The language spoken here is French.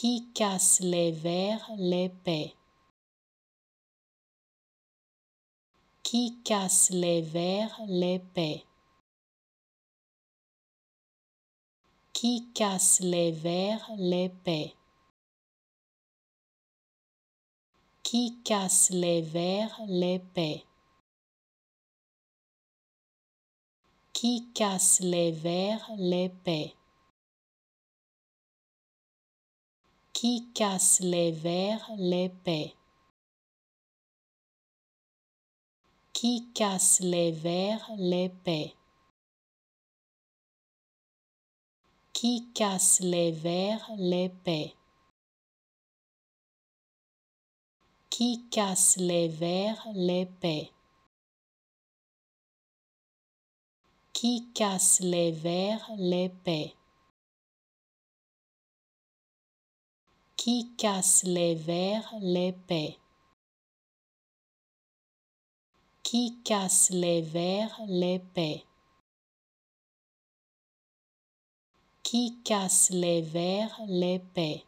Qui casse les verres, paix. Qui casse les verres, paix. Qui casse les verres, paix. Qui casse les verres, paix. Qui casse les verres, les Qui casse les verres, paix. Qui casse les verres, paix. Qui casse les verres, paix. Qui casse les verres, paix. Qui casse les verres, les Qui casse les verres, paix. Qui casse les verres, paix. Qui casse les verres, paix.